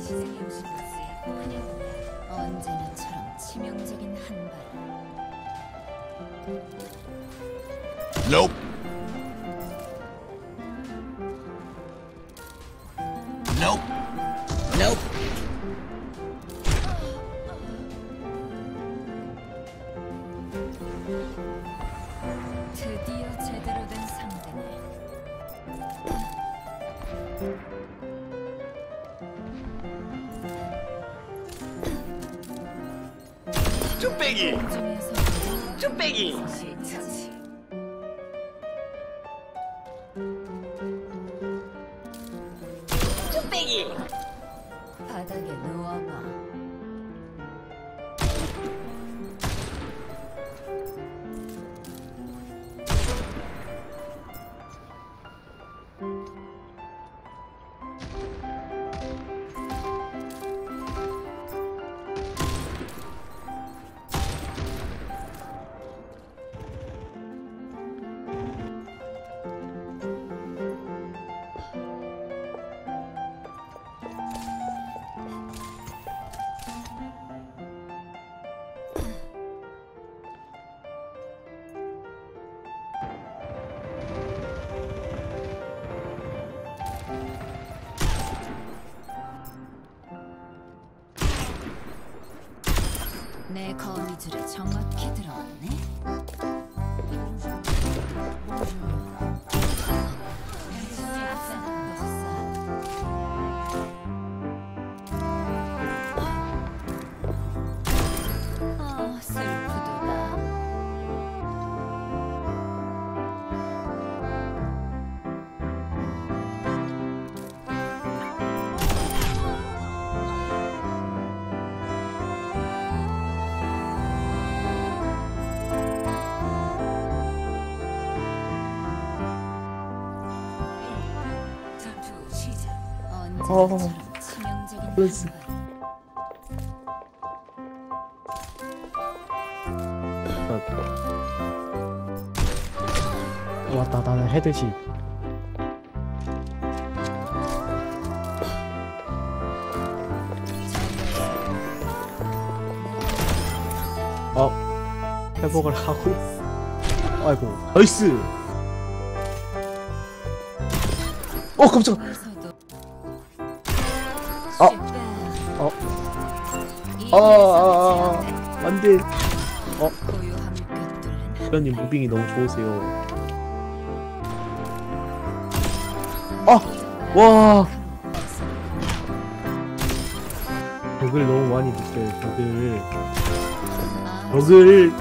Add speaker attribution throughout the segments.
Speaker 1: 시즌이 오신 것을 환영합니다. 언제나처럼 치명적인 한 발.
Speaker 2: Nope. Nope. Nope. 쭈빼기. 쭈빼기. 쭈빼기.
Speaker 1: 바닥에 누워봐. 내 거미줄에 정확히 들어왔네. 한 발.
Speaker 3: 왔다. 나는 헤드지. 어. 회복을 하고. 아이고. 나이스! 어 깜짝 어. 어.
Speaker 1: 이
Speaker 3: 아, 아, 아,
Speaker 1: 않은
Speaker 3: 안돼.
Speaker 1: 고요함을 꿰뚫는
Speaker 3: 회원님 무빙이 너무 좋으세요. 아 와. 벽을 너무 많이 느껴요 벽을. 벽을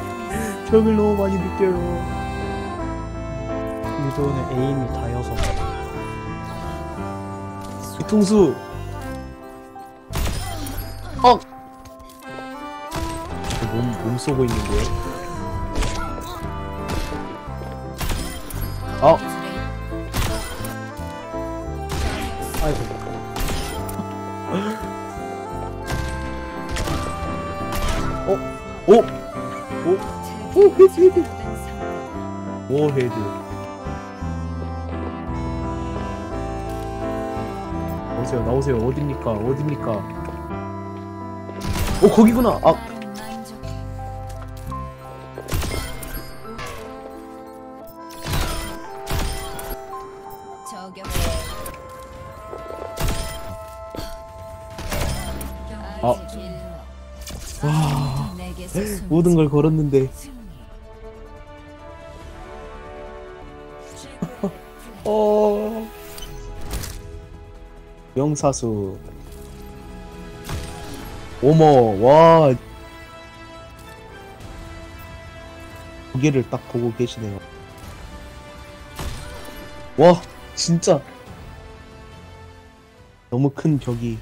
Speaker 3: 벽을 너무 많이 느껴요. 유도는 에임이 다여서. 뒤통수 어! 몸, 몸 쏘고 있는데요 어! 아이고 어? 오! 오! 오, 헤드, 헤드. 오 헤드 나오세요 나오세요 어딥니까 어딥니까 어 거기구나 아. 아.
Speaker 1: 와.
Speaker 3: 모든 걸 걸었는데 어 명사수 오머 와. 고개를 딱 보고 계시네요. 와 진짜. 너무 큰 벽이